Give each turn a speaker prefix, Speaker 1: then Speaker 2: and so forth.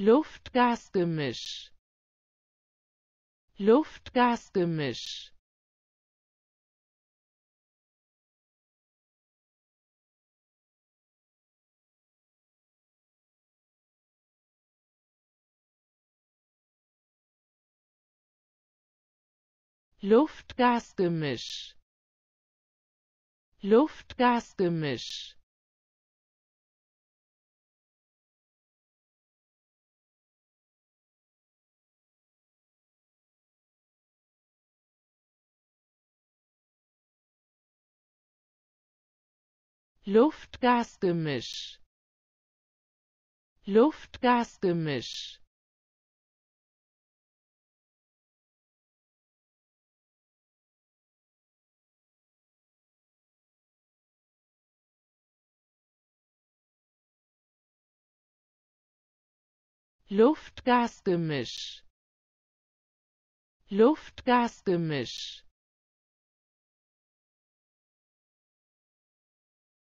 Speaker 1: Luftgasgemisch. Luftgasgemisch. Luftgasgemisch. Luftgasgemisch Luftgasgemisch. Luftgasgemisch. Luftgasgemisch. Luftgasgemisch